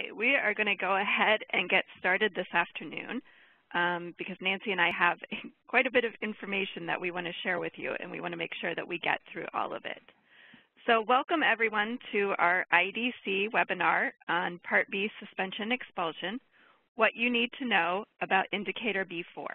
Okay, we are going to go ahead and get started this afternoon um, because Nancy and I have quite a bit of information that we want to share with you and we want to make sure that we get through all of it. So welcome everyone to our IDC webinar on Part B Suspension Expulsion, what you need to know about Indicator B4.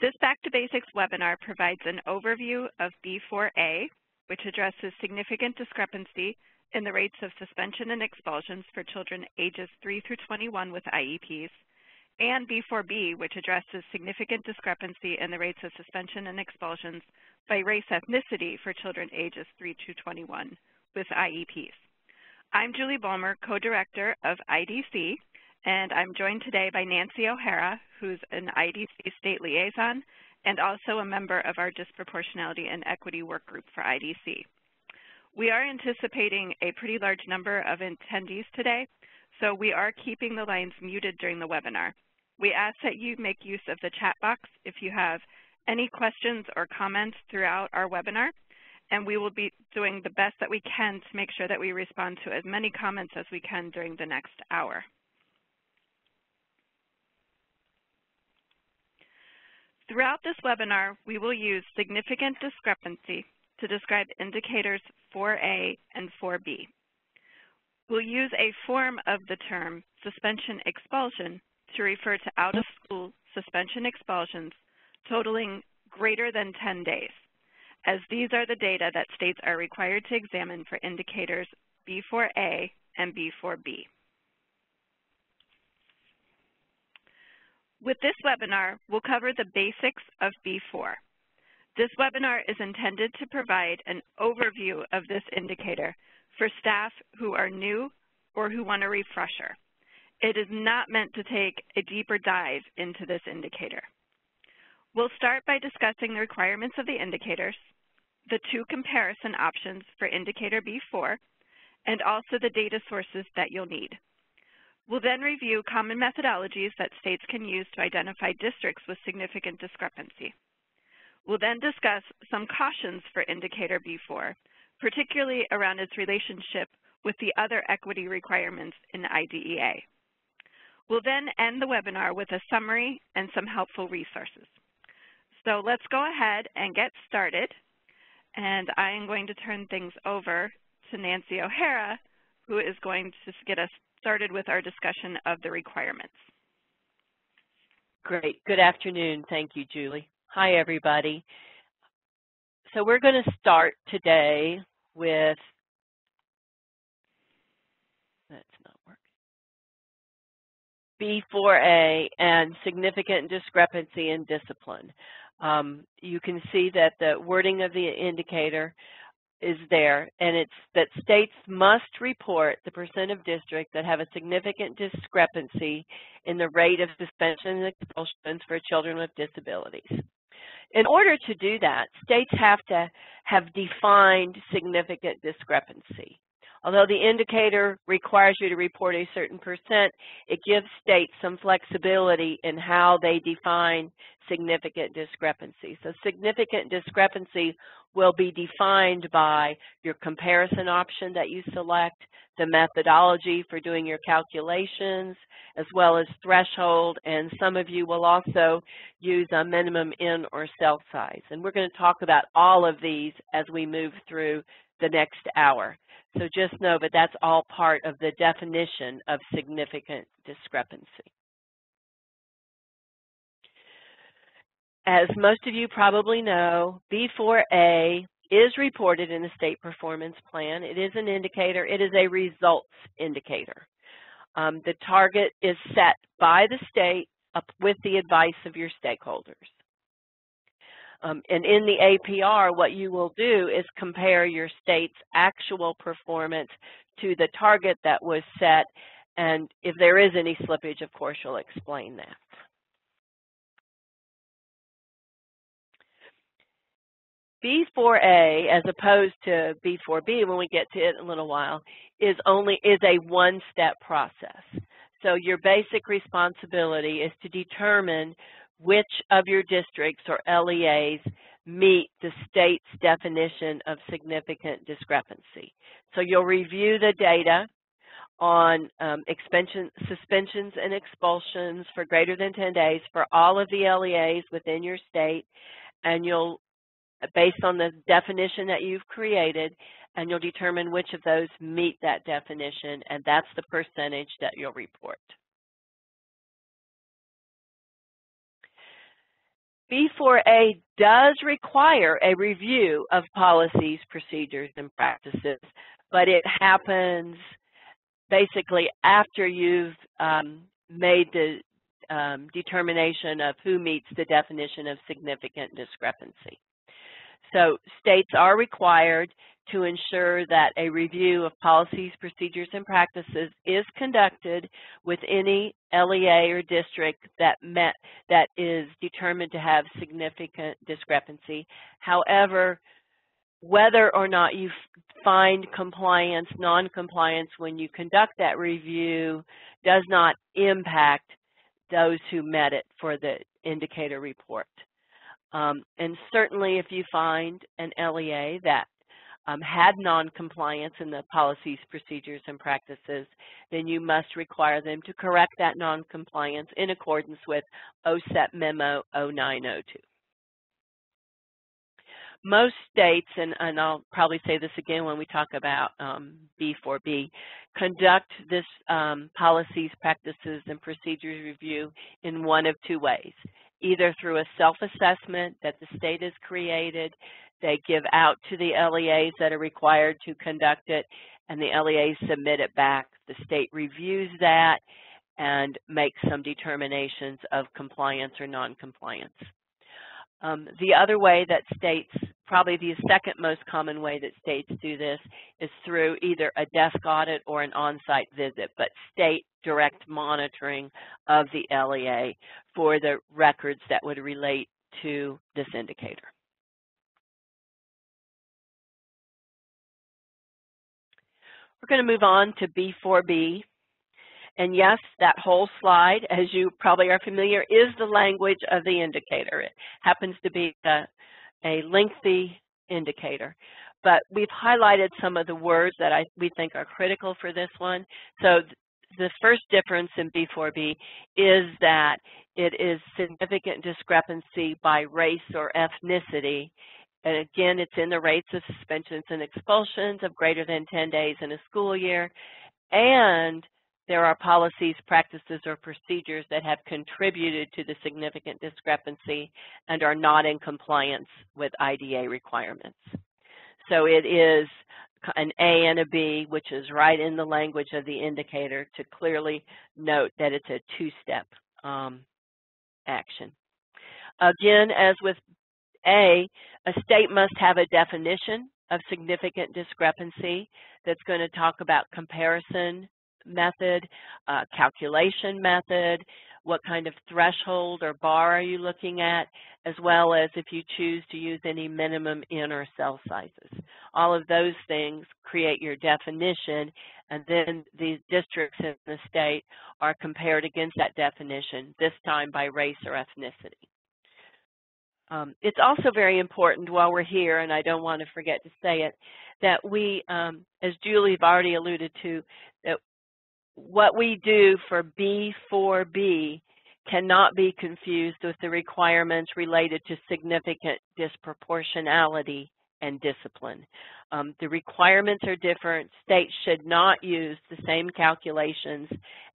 This Back to Basics webinar provides an overview of B4A, which addresses significant discrepancy in the rates of suspension and expulsions for children ages 3 through 21 with IEPs, and B4B, which addresses significant discrepancy in the rates of suspension and expulsions by race ethnicity for children ages 3 to 21 with IEPs. I'm Julie Bollmer, co-director of IDC, and I'm joined today by Nancy O'Hara, who's an IDC state liaison and also a member of our Disproportionality and Equity Work Group for IDC. We are anticipating a pretty large number of attendees today, so we are keeping the lines muted during the webinar. We ask that you make use of the chat box if you have any questions or comments throughout our webinar, and we will be doing the best that we can to make sure that we respond to as many comments as we can during the next hour. Throughout this webinar, we will use significant discrepancy to describe indicators 4A and 4B. We'll use a form of the term suspension expulsion to refer to out-of-school suspension expulsions totaling greater than 10 days, as these are the data that states are required to examine for indicators B4A and B4B. With this webinar, we'll cover the basics of B4. This webinar is intended to provide an overview of this indicator for staff who are new or who want a refresher. It is not meant to take a deeper dive into this indicator. We'll start by discussing the requirements of the indicators, the two comparison options for indicator B4, and also the data sources that you'll need. We'll then review common methodologies that states can use to identify districts with significant discrepancy. We'll then discuss some cautions for indicator B4, particularly around its relationship with the other equity requirements in IDEA. We'll then end the webinar with a summary and some helpful resources. So let's go ahead and get started. And I am going to turn things over to Nancy O'Hara, who is going to get us started with our discussion of the requirements. Great. Good afternoon. Thank you, Julie. Hi, everybody. So we're going to start today with, that's not working, B4A and significant discrepancy in discipline. Um, you can see that the wording of the indicator is there, and it's that states must report the percent of districts that have a significant discrepancy in the rate of suspension and expulsions for children with disabilities. In order to do that, states have to have defined significant discrepancy. Although the indicator requires you to report a certain percent, it gives states some flexibility in how they define significant discrepancy. So significant discrepancy will be defined by your comparison option that you select, the methodology for doing your calculations, as well as threshold, and some of you will also use a minimum n or cell size. And we're going to talk about all of these as we move through the next hour. So just know that that's all part of the definition of significant discrepancy. As most of you probably know, B4A is reported in the state performance plan. It is an indicator. It is a results indicator. Um, the target is set by the state with the advice of your stakeholders. Um, and in the APR, what you will do is compare your state's actual performance to the target that was set. And if there is any slippage, of course, you'll explain that. B4A, as opposed to B4B, when we get to it in a little while, is only is a one-step process. So your basic responsibility is to determine which of your districts or LEAs meet the state's definition of significant discrepancy. So you'll review the data on um, suspensions and expulsions for greater than 10 days for all of the LEAs within your state, and you'll, based on the definition that you've created, and you'll determine which of those meet that definition, and that's the percentage that you'll report. B4A does require a review of policies, procedures, and practices, but it happens basically after you've um, made the um, determination of who meets the definition of significant discrepancy. So states are required to ensure that a review of policies, procedures, and practices is conducted with any LEA or district that met that is determined to have significant discrepancy. However, whether or not you find compliance, non-compliance when you conduct that review does not impact those who met it for the indicator report. Um, and certainly if you find an LEA that um, had non-compliance in the policies, procedures, and practices, then you must require them to correct that non-compliance in accordance with OSEP Memo 0902. Most states, and, and I'll probably say this again when we talk about um, B4B, conduct this um, policies, practices, and procedures review in one of two ways, either through a self-assessment that the state has created they give out to the LEAs that are required to conduct it, and the LEAs submit it back. The state reviews that and makes some determinations of compliance or noncompliance. Um, the other way that states, probably the second most common way that states do this is through either a desk audit or an on-site visit, but state direct monitoring of the LEA for the records that would relate to this indicator. We're going to move on to B4B. And yes, that whole slide, as you probably are familiar, is the language of the indicator. It happens to be a, a lengthy indicator. But we've highlighted some of the words that I, we think are critical for this one. So the first difference in B4B is that it is significant discrepancy by race or ethnicity and again, it's in the rates of suspensions and expulsions of greater than 10 days in a school year. And there are policies, practices, or procedures that have contributed to the significant discrepancy and are not in compliance with IDEA requirements. So it is an A and a B, which is right in the language of the indicator to clearly note that it's a two-step um, action. Again, as with a, a state must have a definition of significant discrepancy that's going to talk about comparison method, uh, calculation method, what kind of threshold or bar are you looking at, as well as if you choose to use any minimum n or cell sizes. All of those things create your definition, and then these districts in the state are compared against that definition, this time by race or ethnicity. Um, it's also very important while we're here, and I don't want to forget to say it, that we, um, as Julie have already alluded to, that what we do for B4B cannot be confused with the requirements related to significant disproportionality and discipline. Um, the requirements are different. States should not use the same calculations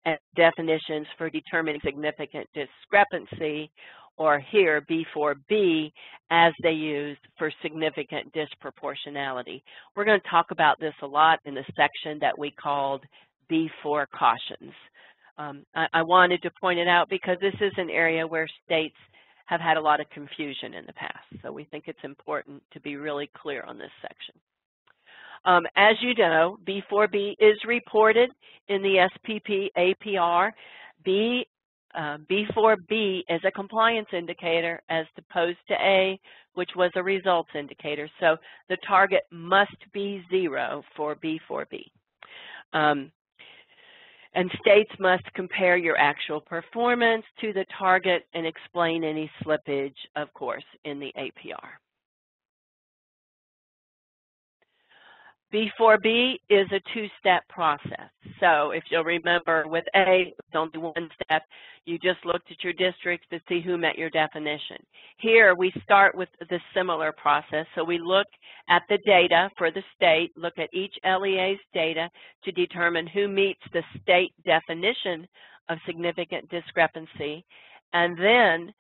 and definitions for determining significant discrepancy or here B4B as they use for significant disproportionality. We're going to talk about this a lot in the section that we called B4 cautions. Um, I, I wanted to point it out because this is an area where states have had a lot of confusion in the past. So we think it's important to be really clear on this section. Um, as you know, B4B is reported in the SPP APR. B uh, B4B is a compliance indicator as opposed to A, which was a results indicator. So the target must be zero for B4B. Um, and states must compare your actual performance to the target and explain any slippage, of course, in the APR. B4B is a two-step process. So if you'll remember with A, it's only one step. You just looked at your districts to see who met your definition. Here we start with the similar process. So we look at the data for the state, look at each LEA's data to determine who meets the state definition of significant discrepancy. And then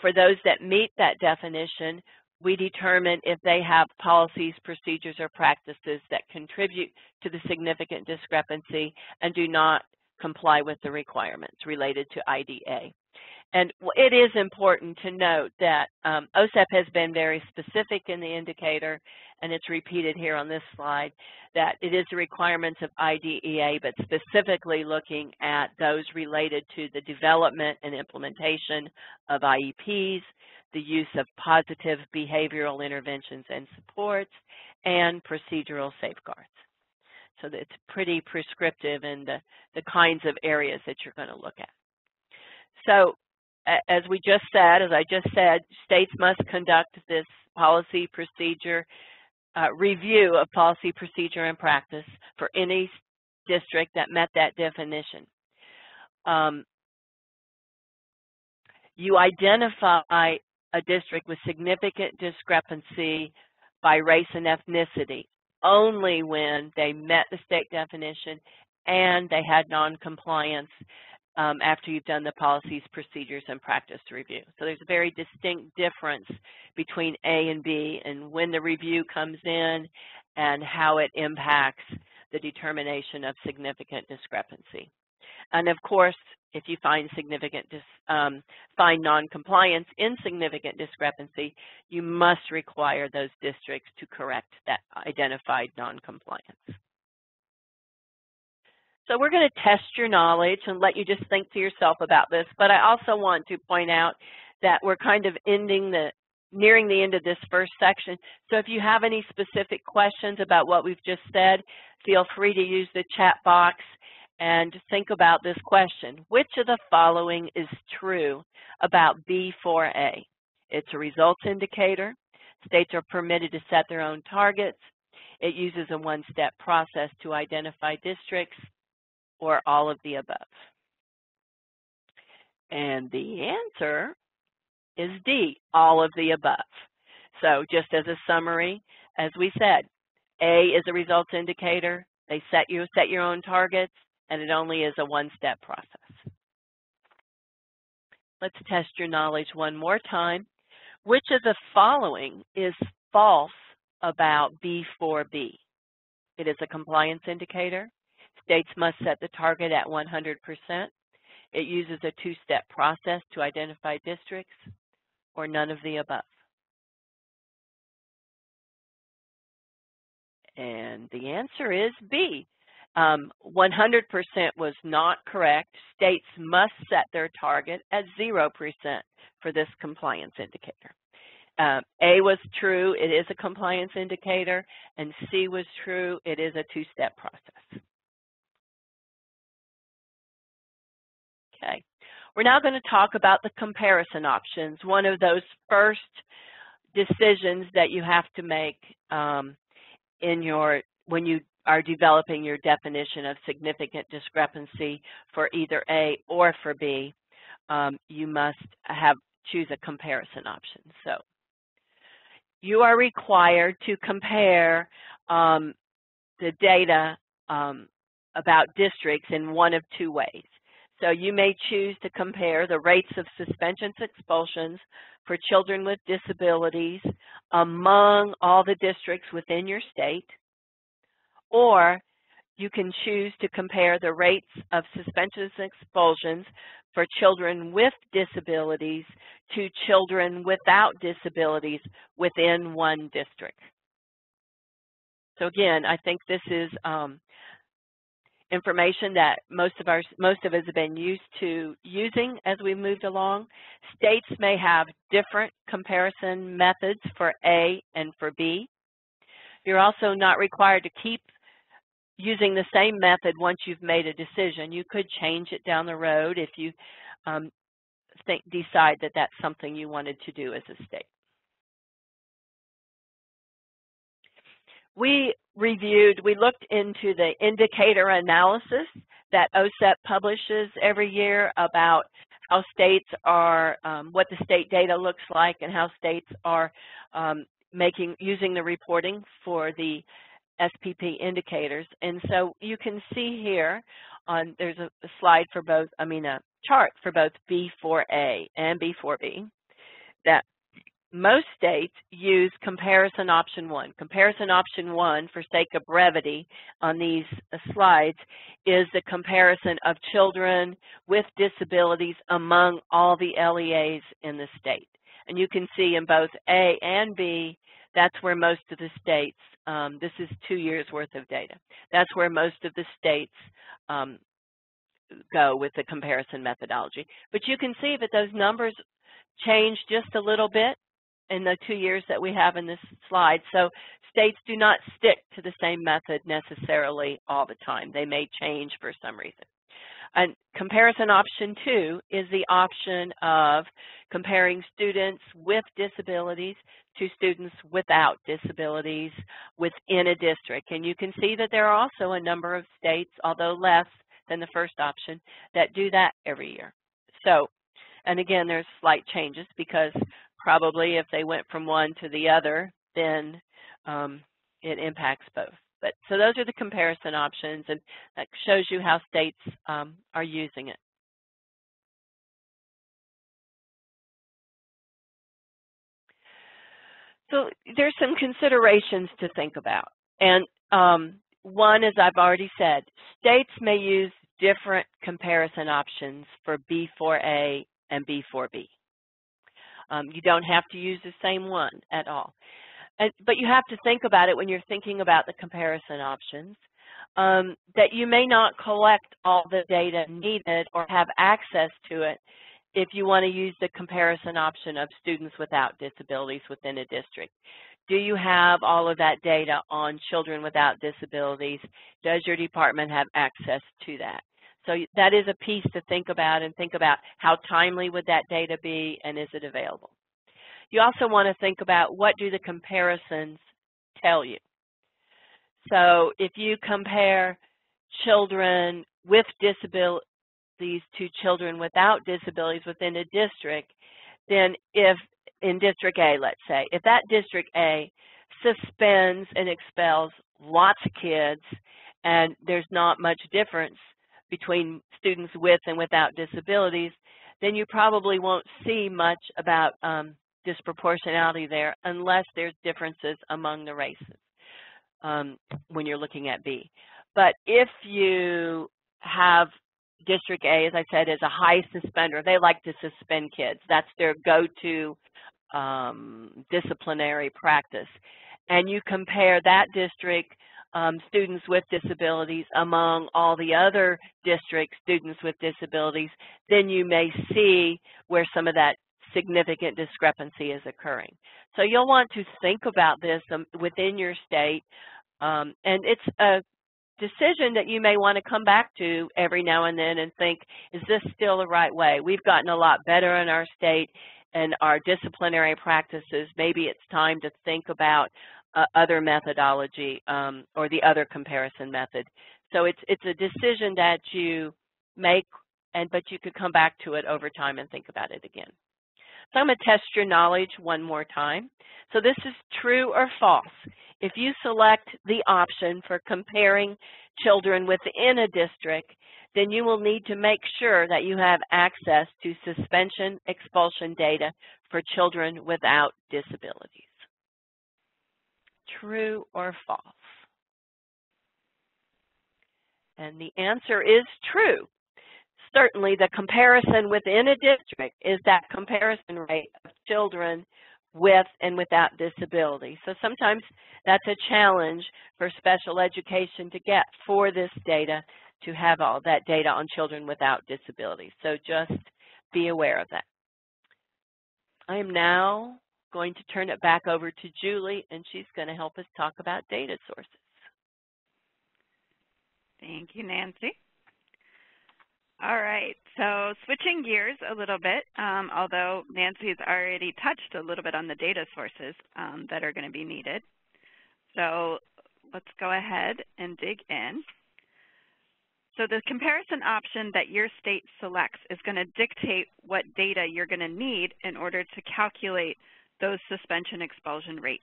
for those that meet that definition, we determine if they have policies, procedures, or practices that contribute to the significant discrepancy and do not comply with the requirements related to IDEA. And it is important to note that um, OSEP has been very specific in the indicator, and it's repeated here on this slide, that it is the requirements of IDEA, but specifically looking at those related to the development and implementation of IEPs, the use of positive behavioral interventions and supports, and procedural safeguards. So it's pretty prescriptive in the, the kinds of areas that you're going to look at. So as we just said, as I just said, states must conduct this policy procedure uh, review of policy procedure and practice for any district that met that definition. Um, you identify a district with significant discrepancy by race and ethnicity only when they met the state definition and they had noncompliance um, after you've done the policies, procedures, and practice review. So there's a very distinct difference between A and B and when the review comes in and how it impacts the determination of significant discrepancy. And of course, if you find significant um, find noncompliance in significant discrepancy, you must require those districts to correct that identified noncompliance. So we're going to test your knowledge and let you just think to yourself about this, but I also want to point out that we're kind of ending the nearing the end of this first section. So if you have any specific questions about what we've just said, feel free to use the chat box and think about this question. Which of the following is true about B4A? It's a results indicator. States are permitted to set their own targets. It uses a one-step process to identify districts or all of the above. And the answer is D, all of the above. So just as a summary, as we said, A is a results indicator. They set you set your own targets and it only is a one-step process. Let's test your knowledge one more time. Which of the following is false about B4B? It is a compliance indicator. States must set the target at 100%. It uses a two-step process to identify districts, or none of the above. And the answer is B. 100% um, was not correct. States must set their target at 0% for this compliance indicator. Um, a was true, it is a compliance indicator, and C was true, it is a two-step process. Okay, we're now going to talk about the comparison options, one of those first decisions that you have to make um, in your when you are developing your definition of significant discrepancy for either A or for B, um, you must have choose a comparison option. So you are required to compare um, the data um, about districts in one of two ways. So you may choose to compare the rates of suspensions expulsions for children with disabilities among all the districts within your state, or you can choose to compare the rates of suspensions and expulsions for children with disabilities to children without disabilities within one district. So again, I think this is um, information that most of our most of us have been used to using as we moved along. States may have different comparison methods for A and for B. You're also not required to keep using the same method once you've made a decision. You could change it down the road if you um, think, decide that that's something you wanted to do as a state. we reviewed, we looked into the indicator analysis that OSEP publishes every year about how states are, um, what the state data looks like and how states are um, making, using the reporting for the SPP indicators. And so you can see here on, there's a, slide for both, I mean a chart for both B4A and B4B that most states use comparison option one. Comparison option one, for sake of brevity on these uh, slides, is the comparison of children with disabilities among all the LEAs in the state. And you can see in both A and B, that's where most of the states, um, this is two years worth of data, that's where most of the states um, go with the comparison methodology. But you can see that those numbers change just a little bit in the two years that we have in this slide. So states do not stick to the same method necessarily all the time. They may change for some reason. And comparison option two is the option of comparing students with disabilities to students without disabilities within a district. And you can see that there are also a number of states, although less than the first option, that do that every year. So, and again, there's slight changes because probably if they went from one to the other, then um, it impacts both. But so those are the comparison options, and that shows you how states um, are using it. So there's some considerations to think about. And um, one, as I've already said, states may use different comparison options for B4A and B4B. Um, you don't have to use the same one at all. But you have to think about it when you're thinking about the comparison options, um, that you may not collect all the data needed or have access to it if you want to use the comparison option of students without disabilities within a district. Do you have all of that data on children without disabilities? Does your department have access to that? So that is a piece to think about and think about how timely would that data be and is it available. You also want to think about what do the comparisons tell you. So if you compare children with disabilities to children without disabilities within a district, then if in District A, let's say, if that District A suspends and expels lots of kids and there's not much difference between students with and without disabilities, then you probably won't see much about um, disproportionality there unless there's differences among the races um, when you're looking at B. But if you have District A, as I said, is a high suspender. They like to suspend kids. That's their go-to um, disciplinary practice. And you compare that district um, students with disabilities among all the other district students with disabilities, then you may see where some of that significant discrepancy is occurring. So you'll want to think about this um, within your state, um, and it's a decision that you may want to come back to every now and then and think, is this still the right way? We've gotten a lot better in our state and our disciplinary practices. Maybe it's time to think about uh, other methodology um, or the other comparison method. So it's it's a decision that you make, and but you could come back to it over time and think about it again. So I'm going to test your knowledge one more time. So this is true or false. If you select the option for comparing children within a district, then you will need to make sure that you have access to suspension expulsion data for children without disabilities true or false? And the answer is true. Certainly the comparison within a district is that comparison rate of children with and without disability. So sometimes that's a challenge for special education to get for this data to have all that data on children without disabilities. So just be aware of that. I am now going to turn it back over to Julie, and she's going to help us talk about data sources. Thank you, Nancy. All right, so switching gears a little bit, um, although Nancy's already touched a little bit on the data sources um, that are going to be needed. So let's go ahead and dig in. So the comparison option that your state selects is going to dictate what data you're going to need in order to calculate those suspension expulsion rates.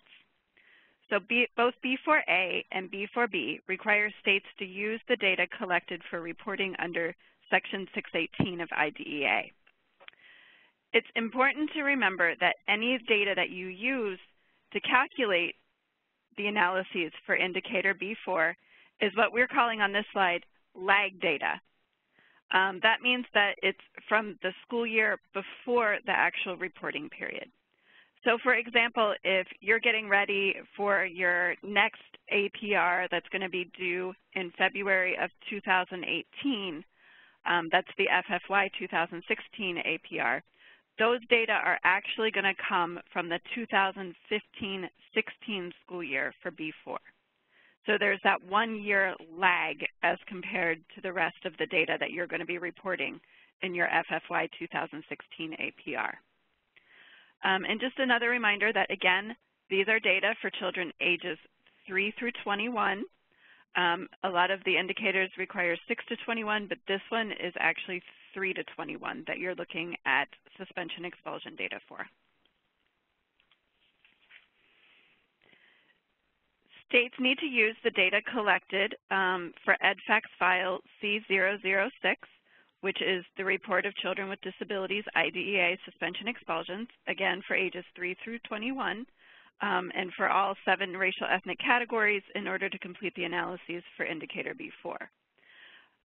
So B, both B4A and B4B require states to use the data collected for reporting under Section 618 of IDEA. It's important to remember that any data that you use to calculate the analyses for indicator B4 is what we're calling on this slide lag data. Um, that means that it's from the school year before the actual reporting period. So for example, if you're getting ready for your next APR that's going to be due in February of 2018, um, that's the FFY 2016 APR, those data are actually going to come from the 2015-16 school year for B4. So there's that one year lag as compared to the rest of the data that you're going to be reporting in your FFY 2016 APR. Um, and just another reminder that, again, these are data for children ages 3 through 21. Um, a lot of the indicators require 6 to 21, but this one is actually 3 to 21 that you're looking at suspension expulsion data for. States need to use the data collected um, for EDFacts file C006, which is the Report of Children with Disabilities IDEA Suspension Expulsions, again for ages 3 through 21, um, and for all seven racial ethnic categories in order to complete the analyses for indicator B4.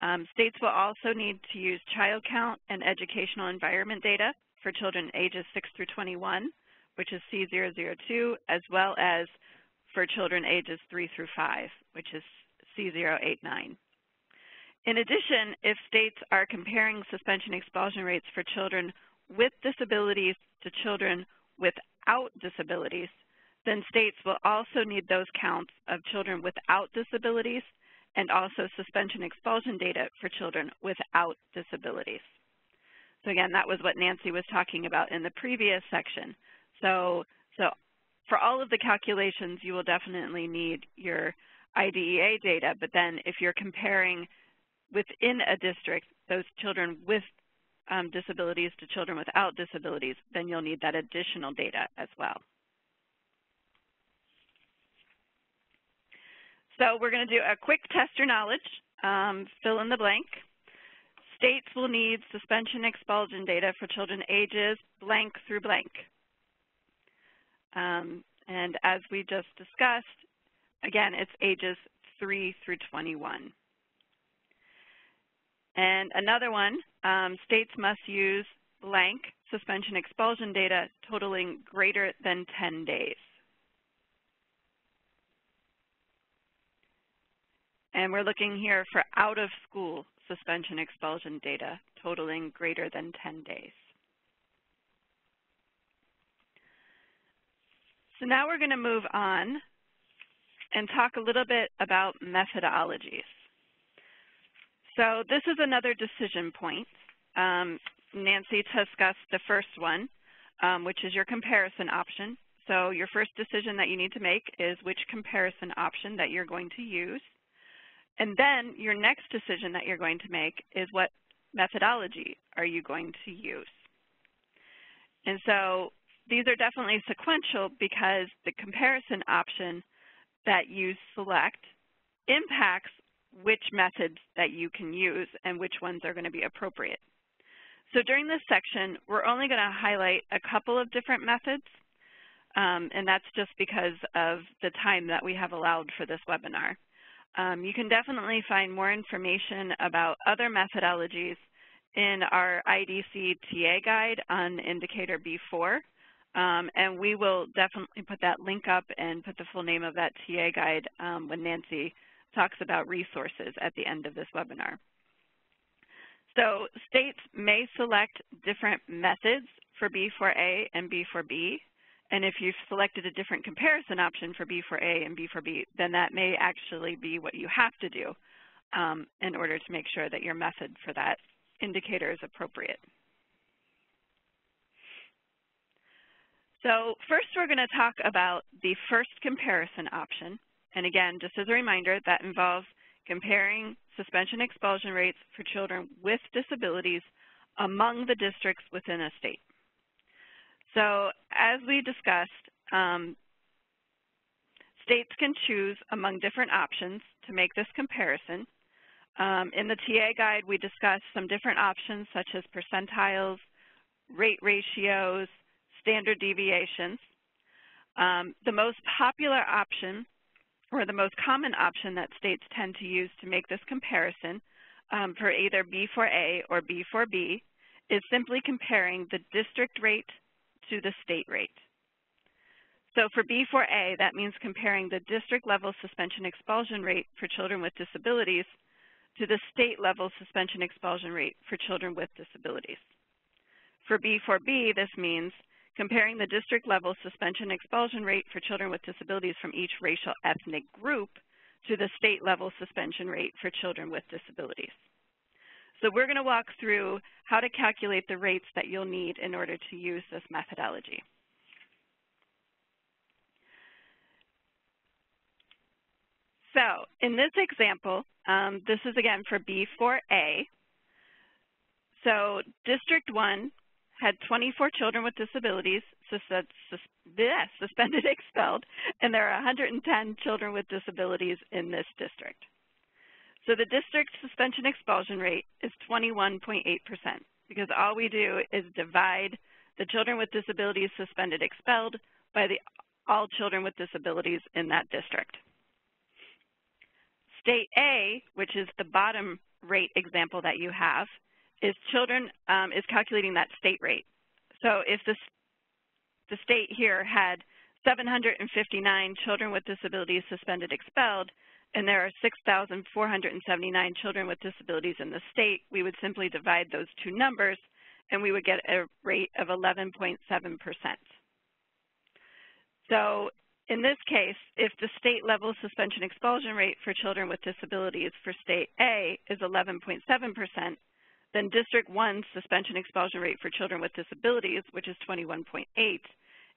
Um, states will also need to use child count and educational environment data for children ages 6 through 21, which is C002, as well as for children ages 3 through 5, which is C089. In addition, if states are comparing suspension expulsion rates for children with disabilities to children without disabilities, then states will also need those counts of children without disabilities and also suspension expulsion data for children without disabilities. So again, that was what Nancy was talking about in the previous section. So, so for all of the calculations, you will definitely need your IDEA data, but then if you're comparing within a district those children with um, disabilities to children without disabilities, then you'll need that additional data as well. So we're going to do a quick test your knowledge, um, fill in the blank. States will need suspension expulsion data for children ages blank through blank. Um, and as we just discussed, again, it's ages 3 through 21. And another one, um, states must use blank suspension expulsion data totaling greater than 10 days. And we're looking here for out-of-school suspension expulsion data totaling greater than 10 days. So now we're going to move on and talk a little bit about methodologies. So this is another decision point. Um, Nancy discussed the first one, um, which is your comparison option. So your first decision that you need to make is which comparison option that you're going to use. And then your next decision that you're going to make is what methodology are you going to use. And so these are definitely sequential because the comparison option that you select impacts which methods that you can use and which ones are going to be appropriate. So during this section, we're only going to highlight a couple of different methods, um, and that's just because of the time that we have allowed for this webinar. Um, you can definitely find more information about other methodologies in our IDC TA guide on indicator B4. Um, and we will definitely put that link up and put the full name of that TA guide um, when Nancy talks about resources at the end of this webinar. So states may select different methods for B4A and B4B. And if you've selected a different comparison option for B4A and B4B, then that may actually be what you have to do um, in order to make sure that your method for that indicator is appropriate. So first we're going to talk about the first comparison option, And again, just as a reminder, that involves comparing suspension expulsion rates for children with disabilities among the districts within a state. So as we discussed, um, states can choose among different options to make this comparison. Um, in the TA guide, we discussed some different options such as percentiles, rate ratios, standard deviations. Um, the most popular option, or the most common option that states tend to use to make this comparison um, for either B4A or B4B is simply comparing the district rate to the state rate. So for B4A, that means comparing the district level suspension expulsion rate for children with disabilities to the state level suspension expulsion rate for children with disabilities. For B4B, this means comparing the district level suspension expulsion rate for children with disabilities from each racial ethnic group to the state level suspension rate for children with disabilities. So we're going to walk through how to calculate the rates that you'll need in order to use this methodology. So in this example, um, this is again for B4A. So District 1 had 24 children with disabilities suspended expelled, and there are 110 children with disabilities in this district. So the district suspension expulsion rate is 21.8% because all we do is divide the children with disabilities suspended expelled by the all children with disabilities in that district. State A, which is the bottom rate example that you have, is children um, is calculating that state rate. So if this, the state here had 759 children with disabilities suspended expelled, and there are 6,479 children with disabilities in the state, we would simply divide those two numbers, and we would get a rate of 11.7%. So in this case, if the state level suspension expulsion rate for children with disabilities for state A is 11.7%, then District 1's suspension expulsion rate for children with disabilities, which is 21.8,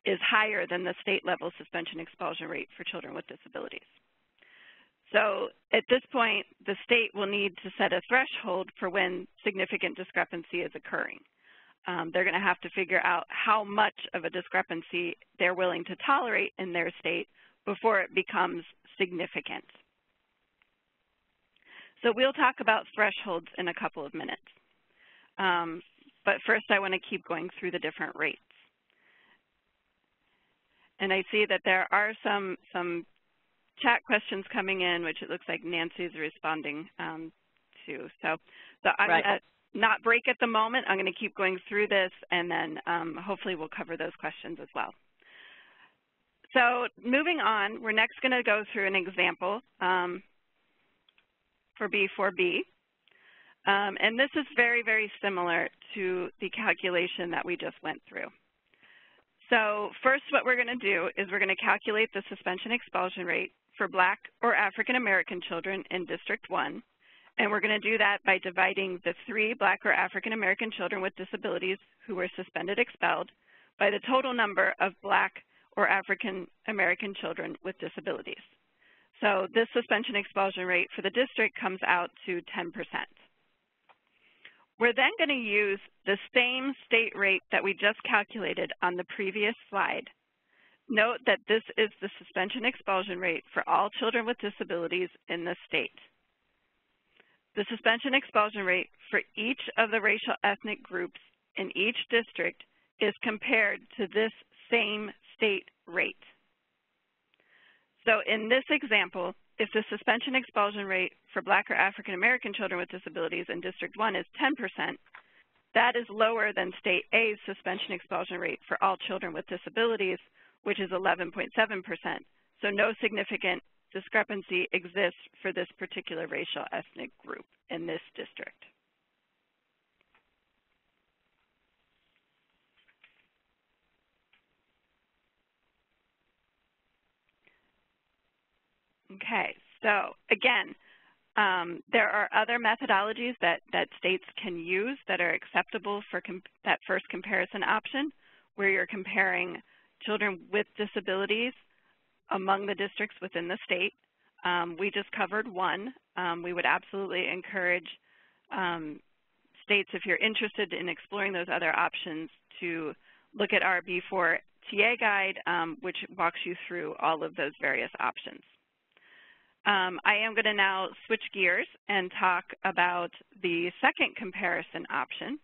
is higher than the state level suspension expulsion rate for children with disabilities. So at this point, the state will need to set a threshold for when significant discrepancy is occurring. Um, they're going to have to figure out how much of a discrepancy they're willing to tolerate in their state before it becomes significant. So we'll talk about thresholds in a couple of minutes. Um, but first I want to keep going through the different rates. And I see that there are some, some chat questions coming in, which it looks like Nancy is responding um, to. So, so I'm right. to not break at the moment. I'm going to keep going through this, and then um, hopefully we'll cover those questions as well. So moving on, we're next going to go through an example um, for B4B. Um, and this is very, very similar to the calculation that we just went through. So first what we're going to do is we're going to calculate the suspension expulsion rate for Black or African American children in District 1. And we're going to do that by dividing the three Black or African American children with disabilities who were suspended expelled by the total number of Black or African American children with disabilities. So this suspension expulsion rate for the district comes out to 10%. We're then going to use the same state rate that we just calculated on the previous slide Note that this is the suspension expulsion rate for all children with disabilities in the state. The suspension expulsion rate for each of the racial ethnic groups in each district is compared to this same state rate. So in this example, if the suspension expulsion rate for Black or African American children with disabilities in District 1 is 10%, that is lower than State A's suspension expulsion rate for all children with disabilities, which is 11.7%. So no significant discrepancy exists for this particular racial ethnic group in this district. Okay, so again, um, there are other methodologies that, that states can use that are acceptable for that first comparison option, where you're comparing children with disabilities among the districts within the state. Um, we just covered one. Um, we would absolutely encourage um, states, if you're interested in exploring those other options, to look at our B4 TA guide, um, which walks you through all of those various options. Um, I am going to now switch gears and talk about the second comparison option.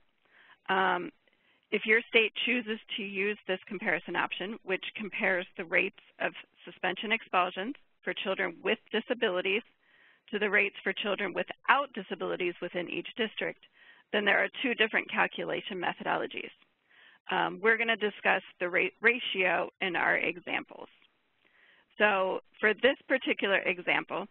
If your state chooses to use this comparison option, which compares the rates of suspension expulsions for children with disabilities to the rates for children without disabilities within each district, then there are two different calculation methodologies. Um, we're going to discuss the rate ratio in our examples. So for this particular example,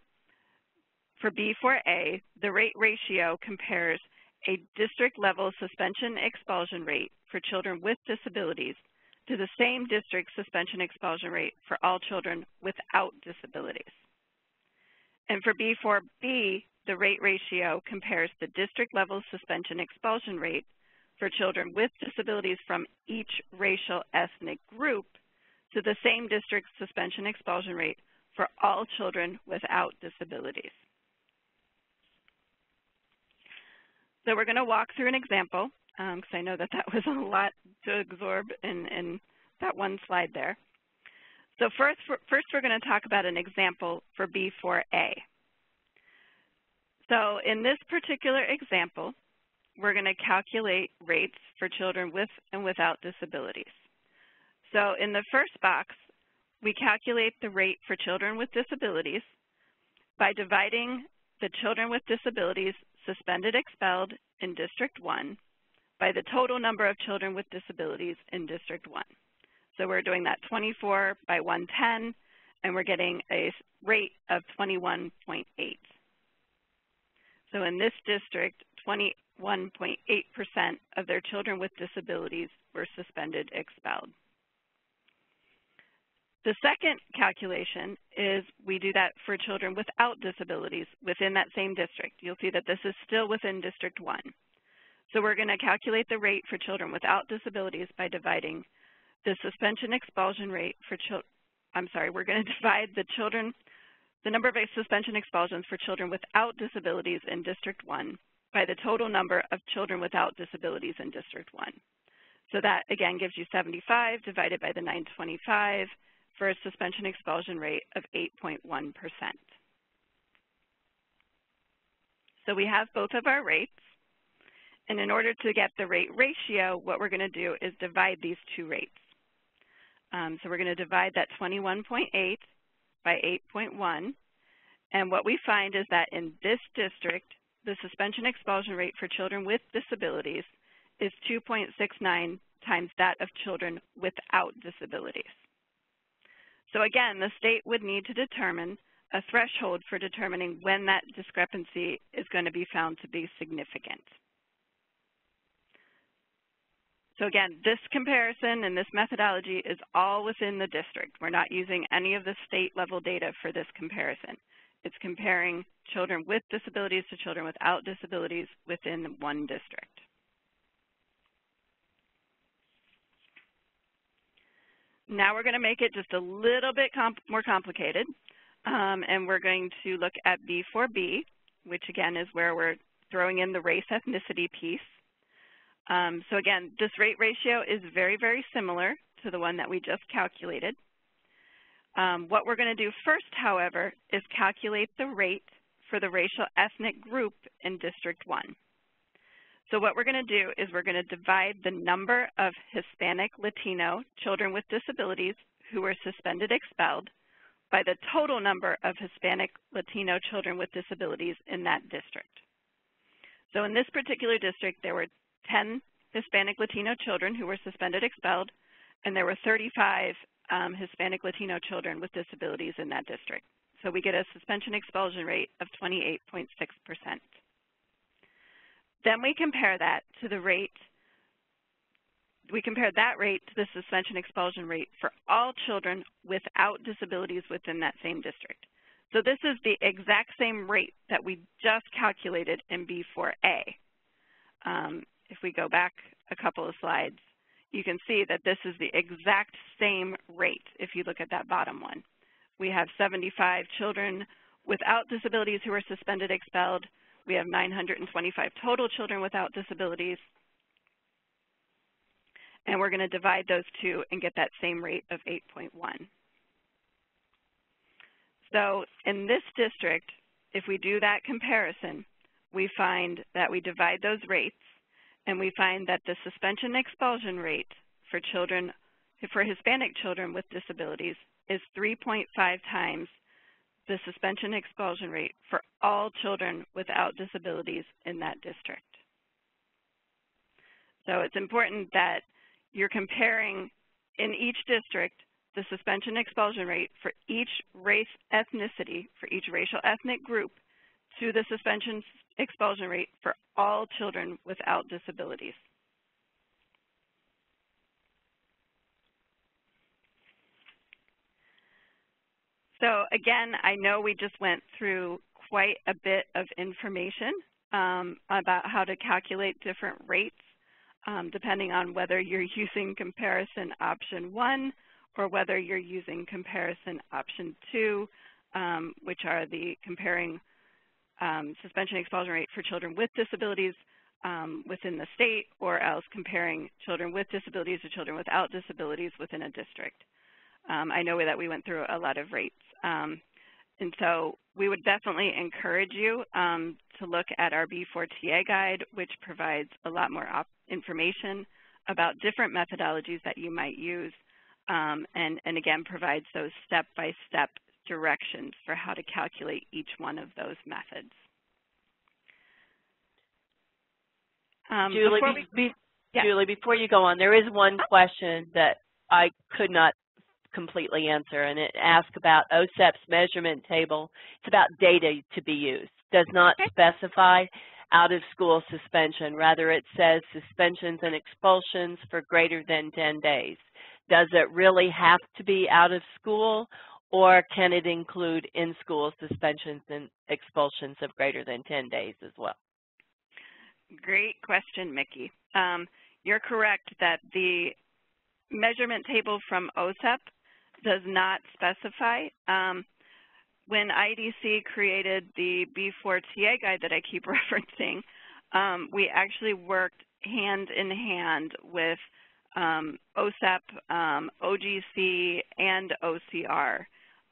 for B4A, the rate ratio compares a district-level suspension expulsion rate for children with disabilities to the same district suspension expulsion rate for all children without disabilities. And for B4B, the rate ratio compares the district-level suspension expulsion rate for children with disabilities from each racial ethnic group to the same district suspension expulsion rate for all children without disabilities. So we're going to walk through an example, because um, I know that that was a lot to absorb in, in that one slide there. So first, first we're going to talk about an example for B4A. So in this particular example, we're going to calculate rates for children with and without disabilities. So in the first box, we calculate the rate for children with disabilities by dividing the children with disabilities suspended expelled in District 1 by the total number of children with disabilities in District 1. So we're doing that 24 by 110, and we're getting a rate of 21.8. So in this district, 21.8% of their children with disabilities were suspended expelled. The second calculation is we do that for children without disabilities within that same district. You'll see that this is still within District 1. So we're going to calculate the rate for children without disabilities by dividing the suspension expulsion rate for children, I'm sorry, we're going to divide the children, the number of suspension expulsions for children without disabilities in District 1 by the total number of children without disabilities in District 1. So that, again, gives you 75 divided by the 925 for a suspension expulsion rate of 8.1%. So we have both of our rates. And in order to get the rate ratio, what we're going to do is divide these two rates. Um, so we're going to divide that 21.8 by 8.1. And what we find is that in this district, the suspension expulsion rate for children with disabilities is 2.69 times that of children without disabilities. So again, the state would need to determine a threshold for determining when that discrepancy is going to be found to be significant. So again, this comparison and this methodology is all within the district. We're not using any of the state level data for this comparison. It's comparing children with disabilities to children without disabilities within one district. Now we're going to make it just a little bit comp more complicated, um, and we're going to look at B4B, which again is where we're throwing in the race ethnicity piece. Um, so again, this rate ratio is very, very similar to the one that we just calculated. Um, what we're going to do first, however, is calculate the rate for the racial ethnic group in District 1. So what we're going to do is we're going to divide the number of Hispanic Latino children with disabilities who were suspended expelled by the total number of Hispanic Latino children with disabilities in that district. So in this particular district, there were 10 Hispanic Latino children who were suspended expelled, and there were 35 um, Hispanic Latino children with disabilities in that district. So we get a suspension expulsion rate of 28.6 percent. Then we compare that to the rate, we compare that rate to the suspension expulsion rate for all children without disabilities within that same district. So this is the exact same rate that we just calculated in B4A. Um, if we go back a couple of slides, you can see that this is the exact same rate if you look at that bottom one. we have 75 children without disabilities who are suspended expelled. We have 925 total children without disabilities. And we're going to divide those two and get that same rate of 8.1. So in this district, if we do that comparison, we find that we divide those rates and we find that the suspension expulsion rate for children, for Hispanic children with disabilities is 3.5 times the suspension expulsion rate for all children without disabilities in that district. So it's important that you're comparing in each district the suspension expulsion rate for each race ethnicity, for each racial ethnic group, to the suspension expulsion rate for all children without disabilities. So again, I know we just went through quite a bit of information um, about how to calculate different rates um, depending on whether you're using comparison option one or whether you're using comparison option two, um, which are the comparing um, suspension expulsion rate for children with disabilities um, within the state or else comparing children with disabilities to children without disabilities within a district. Um, I know that we went through a lot of rates. Um, and so we would definitely encourage you um, to look at our B4TA guide, which provides a lot more information about different methodologies that you might use, um, and, and, again provides those step-by-step -step directions for how to calculate each one of those methods. Um, Julie, before we, be, yeah. Julie, before you go on, there is one question that I could not completely answer, and it asks about OSEP's measurement table. It's about data to be used. Does not okay. specify out-of-school suspension. Rather, it says suspensions and expulsions for greater than 10 days. Does it really have to be out of school, or can it include in-school suspensions and expulsions of greater than 10 days as well? Great question, Mickey. Um, you're correct that the measurement table from OSEP does not specify. Um, when IDC created the B4TA guide that I keep referencing, um, we actually worked hand in hand with um, OSEP, um, OGC, and OCR.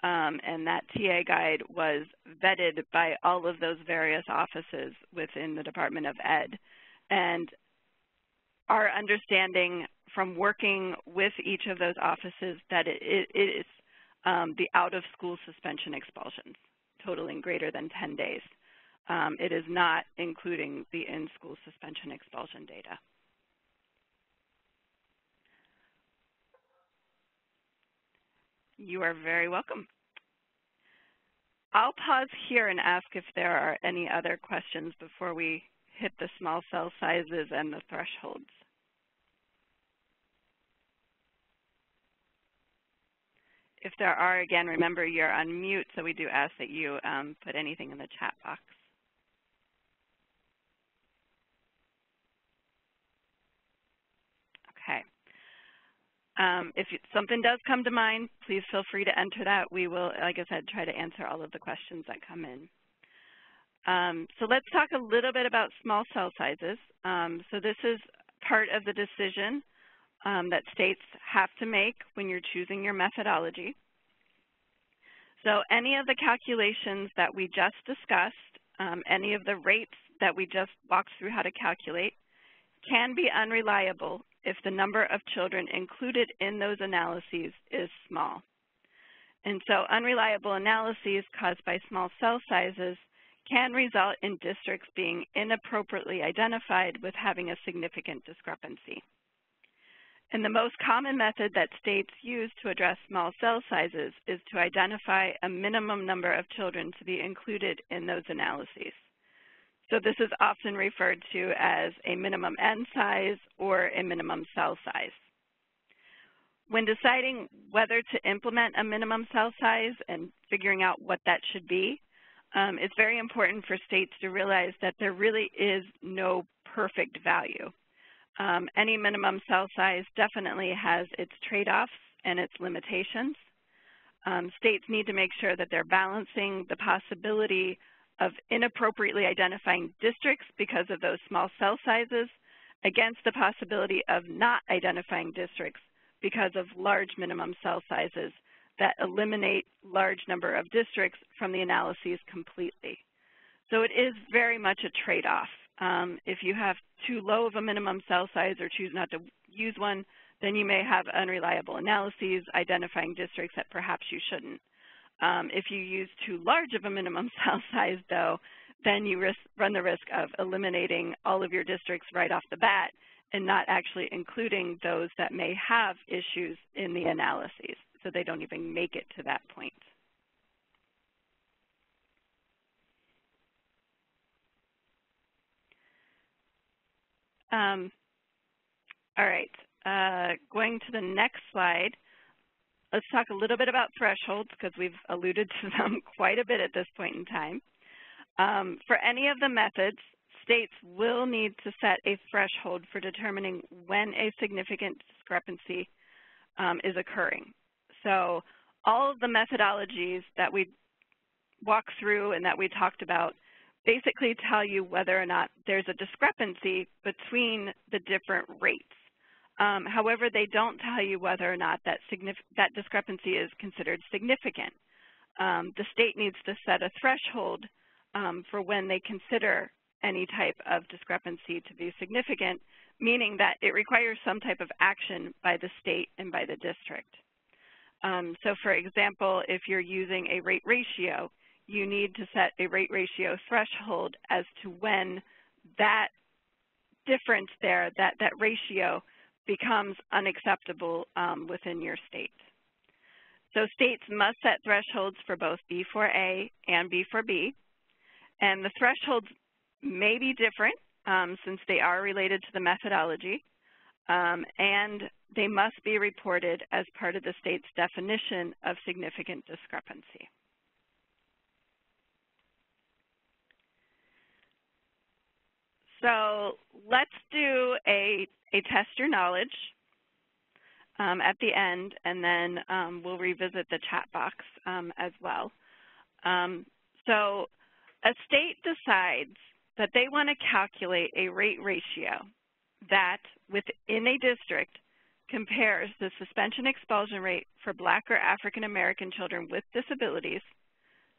Um, and that TA guide was vetted by all of those various offices within the Department of Ed. And our understanding from working with each of those offices that it, it is um, the out-of-school suspension expulsions totaling greater than 10 days. Um, it is not including the in-school suspension expulsion data. You are very welcome. I'll pause here and ask if there are any other questions before we hit the small cell sizes and the thresholds. if there are, again, remember you're on mute, so we do ask that you um, put anything in the chat box. Okay. Um, if something does come to mind, please feel free to enter that. We will, like I said, try to answer all of the questions that come in. Um, so let's talk a little bit about small cell sizes. Um, so this is part of the decision um, that states have to make when you're choosing your methodology. So any of the calculations that we just discussed, um, any of the rates that we just walked through how to calculate, can be unreliable if the number of children included in those analyses is small. And so unreliable analyses caused by small cell sizes can result in districts being inappropriately identified with having a significant discrepancy. And the most common method that states use to address small cell sizes is to identify a minimum number of children to be included in those analyses. So this is often referred to as a minimum N size or a minimum cell size. When deciding whether to implement a minimum cell size and figuring out what that should be, um, it's very important for states to realize that there really is no perfect value. Um, any minimum cell size definitely has its trade-offs and its limitations. Um, states need to make sure that they're balancing the possibility of inappropriately identifying districts because of those small cell sizes against the possibility of not identifying districts because of large minimum cell sizes that eliminate large number of districts from the analyses completely. So it is very much a trade-off. Um, if you have too low of a minimum cell size or choose not to use one, then you may have unreliable analyses identifying districts that perhaps you shouldn't. Um, if you use too large of a minimum cell size, though, then you risk, run the risk of eliminating all of your districts right off the bat and not actually including those that may have issues in the analyses, so they don't even make it to that point. Um, all right, uh, going to the next slide, let's talk a little bit about thresholds because we've alluded to them quite a bit at this point in time. Um, for any of the methods, states will need to set a threshold for determining when a significant discrepancy um, is occurring. So all of the methodologies that we walked through and that we talked about basically tell you whether or not there's a discrepancy between the different rates. Um, however, they don't tell you whether or not that, that discrepancy is considered significant. Um, the state needs to set a threshold um, for when they consider any type of discrepancy to be significant, meaning that it requires some type of action by the state and by the district. Um, so for example, if you're using a rate ratio, you need to set a rate ratio threshold as to when that difference there, that, that ratio becomes unacceptable um, within your state. So states must set thresholds for both B4A and B4B, and the thresholds may be different um, since they are related to the methodology, um, and they must be reported as part of the state's definition of significant discrepancy. So let's do a, a test your knowledge um, at the end, and then um, we'll revisit the chat box um, as well. Um, so a state decides that they want to calculate a rate ratio that within a district compares the suspension expulsion rate for black or African American children with disabilities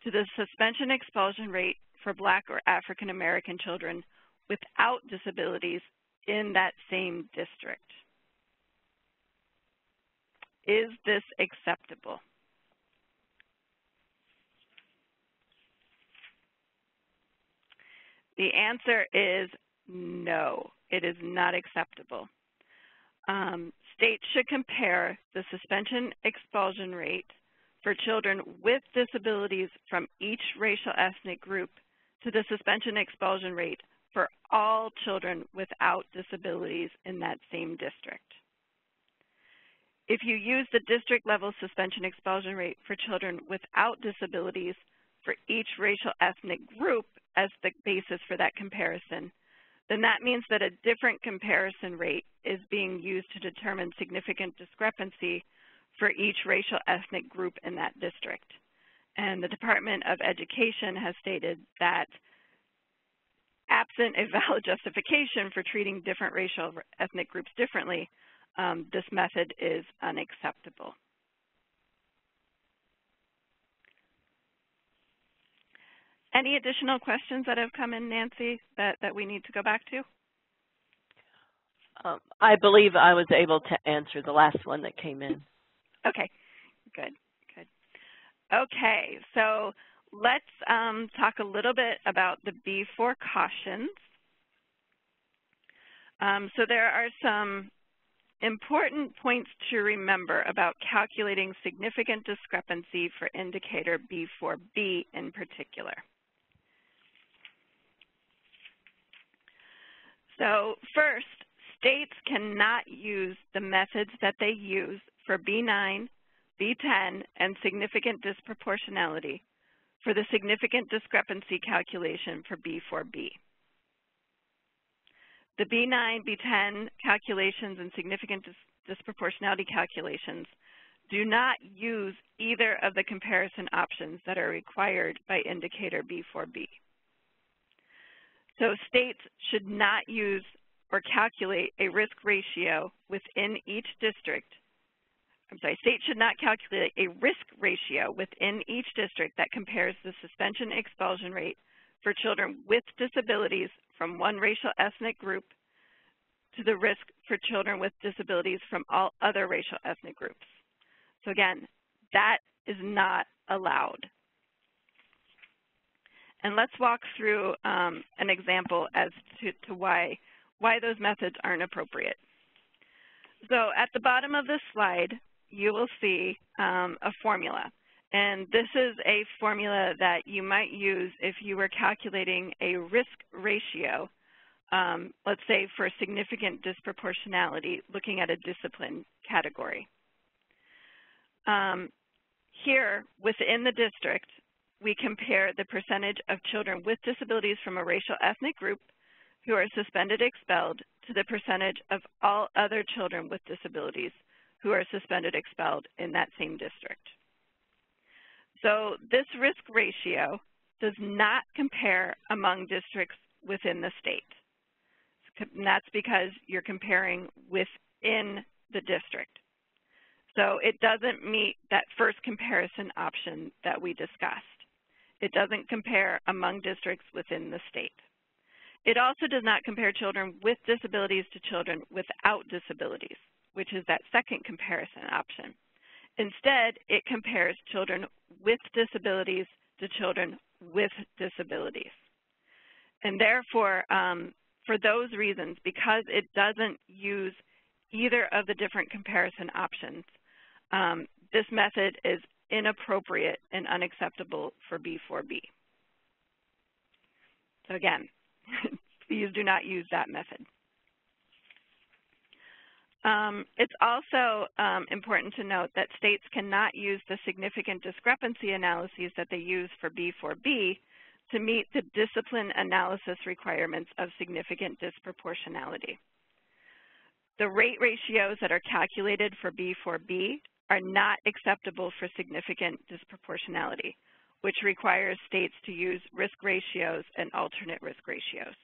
to the suspension expulsion rate for black or African American children without disabilities in that same district. Is this acceptable? The answer is no, it is not acceptable. Um, states should compare the suspension expulsion rate for children with disabilities from each racial ethnic group to the suspension expulsion rate for all children without disabilities in that same district. If you use the district level suspension expulsion rate for children without disabilities for each racial ethnic group as the basis for that comparison, then that means that a different comparison rate is being used to determine significant discrepancy for each racial ethnic group in that district. And the Department of Education has stated that absent a valid justification for treating different racial ethnic groups differently, um, this method is unacceptable. Any additional questions that have come in, Nancy, that, that we need to go back to? Um, I believe I was able to answer the last one that came in. Okay, good, good. Okay, so let's um, talk a little bit about the B4 cautions. Um, so there are some important points to remember about calculating significant discrepancy for indicator B4B in particular. So first, states cannot use the methods that they use for B9, B10, and significant disproportionality for the significant discrepancy calculation for B4B. The B9, B10 calculations and significant dis disproportionality calculations do not use either of the comparison options that are required by indicator B4B. So states should not use or calculate a risk ratio within each district. I'm sorry, states should not calculate a risk ratio within each district that compares the suspension expulsion rate for children with disabilities from one racial ethnic group to the risk for children with disabilities from all other racial ethnic groups. So again, that is not allowed. And let's walk through um, an example as to, to why, why those methods aren't appropriate. So at the bottom of this slide, you will see um, a formula. And this is a formula that you might use if you were calculating a risk ratio, um, let's say for significant disproportionality, looking at a discipline category. Um, here, within the district, we compare the percentage of children with disabilities from a racial ethnic group who are suspended expelled to the percentage of all other children with disabilities who are suspended expelled in that same district. So this risk ratio does not compare among districts within the state. And that's because you're comparing within the district. So it doesn't meet that first comparison option that we discussed. It doesn't compare among districts within the state. It also does not compare children with disabilities to children without disabilities, which is that second comparison option. Instead, it compares children with disabilities to children with disabilities. And therefore, um, for those reasons, because it doesn't use either of the different comparison options, um, this method is inappropriate and unacceptable for B4B. So again, please do not use that method. Um, it's also um, important to note that states cannot use the significant discrepancy analyses that they use for B4B to meet the discipline analysis requirements of significant disproportionality. The rate ratios that are calculated for B4B are not acceptable for significant disproportionality, which requires states to use risk ratios and alternate risk ratios.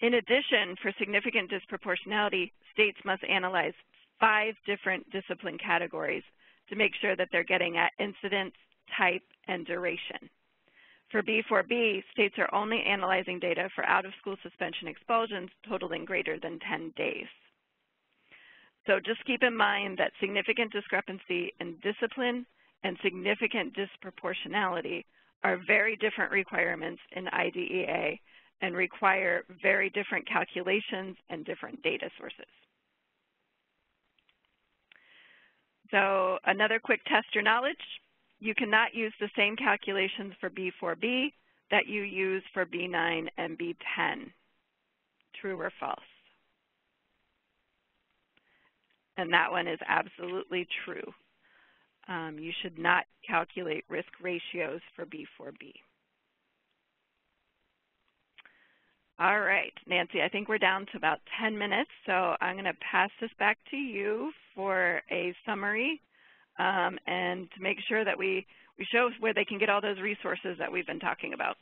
In addition, for significant disproportionality, states must analyze five different discipline categories to make sure that they're getting at incidence, type, and duration. For B4B, states are only analyzing data for out-of-school suspension expulsions totaling greater than 10 days. So just keep in mind that significant discrepancy in discipline and significant disproportionality are very different requirements in IDEA and require very different calculations and different data sources. So another quick test your knowledge. You cannot use the same calculations for B4B that you use for B9 and B10. True or false? And that one is absolutely true. Um, you should not calculate risk ratios for B4B. All right, Nancy, I think we're down to about 10 minutes, so I'm going to pass this back to you for a summary um, and to make sure that we, we show where they can get all those resources that we've been talking about.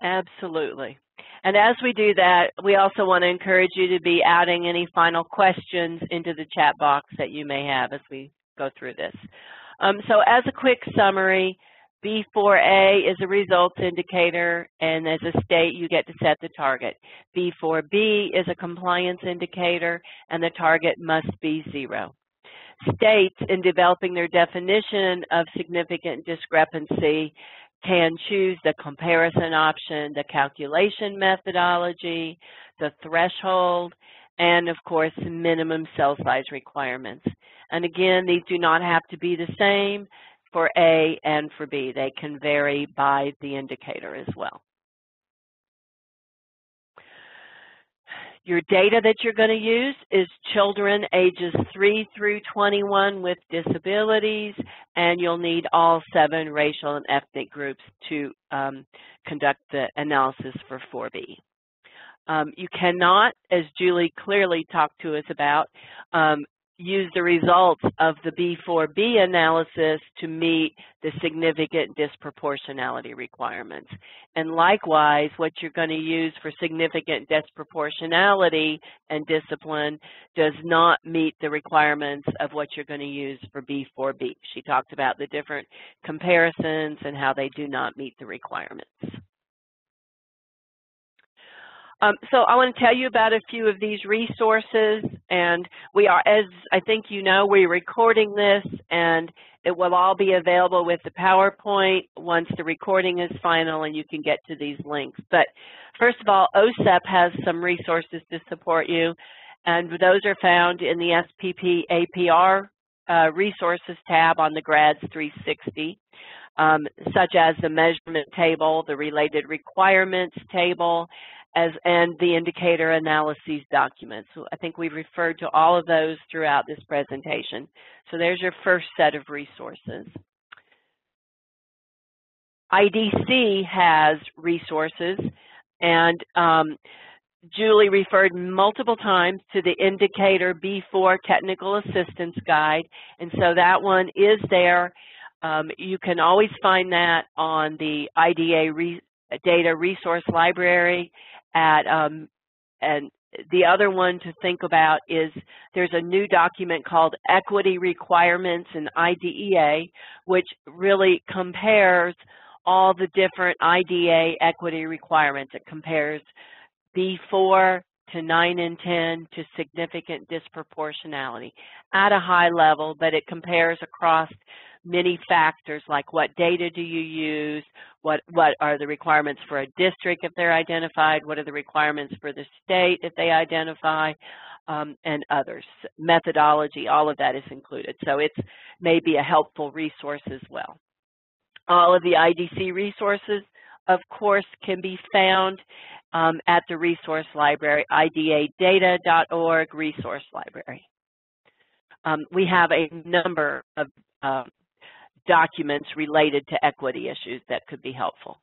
Absolutely. And as we do that, we also want to encourage you to be adding any final questions into the chat box that you may have as we go through this. Um, so as a quick summary, B4A is a results indicator, and as a state, you get to set the target. B4B is a compliance indicator, and the target must be zero. States, in developing their definition of significant discrepancy, can choose the comparison option, the calculation methodology, the threshold, and of course, minimum cell size requirements. And again, these do not have to be the same for A and for B. They can vary by the indicator as well. Your data that you're going to use is children ages 3 through 21 with disabilities, and you'll need all seven racial and ethnic groups to um, conduct the analysis for 4B. Um, you cannot, as Julie clearly talked to us about, um, use the results of the B4B analysis to meet the significant disproportionality requirements. And likewise, what you're going to use for significant disproportionality and discipline does not meet the requirements of what you're going to use for B4B. She talked about the different comparisons and how they do not meet the requirements. Um, so I want to tell you about a few of these resources, and we are, as I think you know, we're recording this, and it will all be available with the PowerPoint once the recording is final and you can get to these links. But first of all, OSEP has some resources to support you, and those are found in the SPP APR uh, resources tab on the GRADS 360. Um, such as the measurement table, the related requirements table, as and the indicator analyses documents. I think we've referred to all of those throughout this presentation. So there's your first set of resources. IDC has resources, and um, Julie referred multiple times to the Indicator B4 Technical Assistance Guide, and so that one is there. Um, you can always find that on the IDEA re Data Resource Library, at um, and the other one to think about is there's a new document called Equity Requirements in IDEA, which really compares all the different IDEA equity requirements. It compares B4 to 9 and 10 to significant disproportionality at a high level, but it compares across many factors like what data do you use, what, what are the requirements for a district if they're identified, what are the requirements for the state if they identify, um, and others. Methodology, all of that is included. So it's maybe a helpful resource as well. All of the IDC resources, of course, can be found um, at the resource library, ideadata.org resource library. Um, we have a number of uh, documents related to equity issues that could be helpful.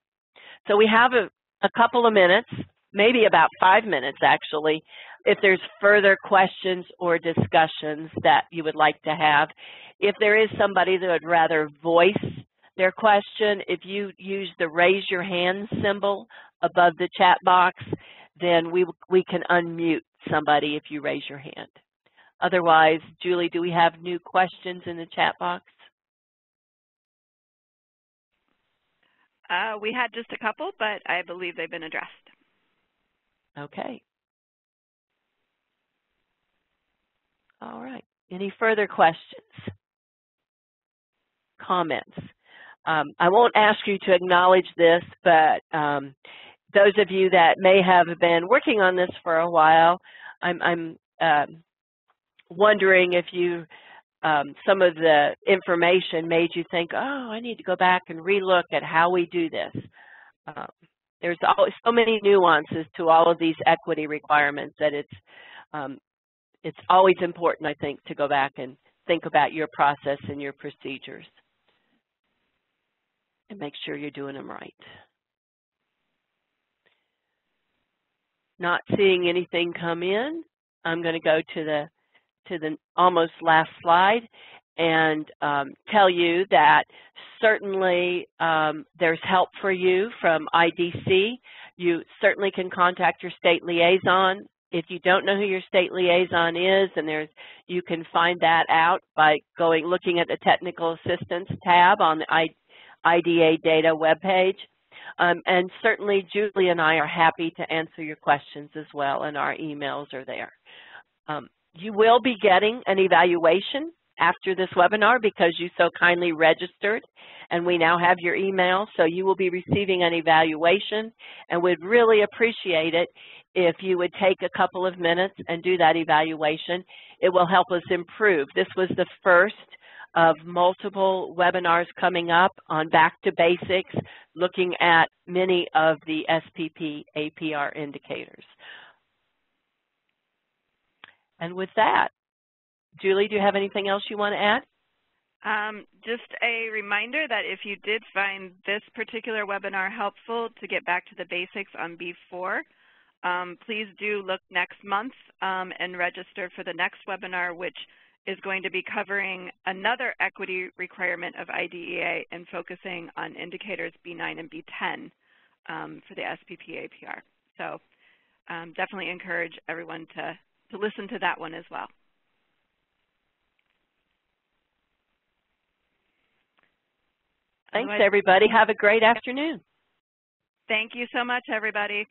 So we have a, a couple of minutes, maybe about five minutes actually, if there's further questions or discussions that you would like to have. If there is somebody that would rather voice their question, if you use the raise your hand symbol above the chat box, then we, we can unmute somebody if you raise your hand. Otherwise, Julie, do we have new questions in the chat box? Uh, we had just a couple, but I believe they've been addressed. Okay. All right. Any further questions? Comments? Um, I won't ask you to acknowledge this, but um, those of you that may have been working on this for a while, I'm, I'm uh, wondering if you um, some of the information made you think, oh, I need to go back and relook at how we do this. Um, there's always so many nuances to all of these equity requirements that it's um, it's always important, I think, to go back and think about your process and your procedures and make sure you're doing them right. Not seeing anything come in, I'm going to go to the to the almost last slide and um, tell you that certainly um, there's help for you from IDC. You certainly can contact your state liaison. If you don't know who your state liaison is, and there's, you can find that out by going looking at the technical assistance tab on the IDEA data webpage. Um, and certainly Julie and I are happy to answer your questions as well, and our emails are there. Um, you will be getting an evaluation after this webinar because you so kindly registered and we now have your email so you will be receiving an evaluation and we'd really appreciate it if you would take a couple of minutes and do that evaluation. It will help us improve. This was the first of multiple webinars coming up on back to basics looking at many of the SPP APR indicators. And with that, Julie, do you have anything else you want to add? Um, just a reminder that if you did find this particular webinar helpful to get back to the basics on B4, um, please do look next month um, and register for the next webinar, which is going to be covering another equity requirement of IDEA and focusing on indicators B9 and B10 um, for the SPP APR. So um, definitely encourage everyone to, to listen to that one as well. Thanks, everybody. Have a great afternoon. Thank you so much, everybody.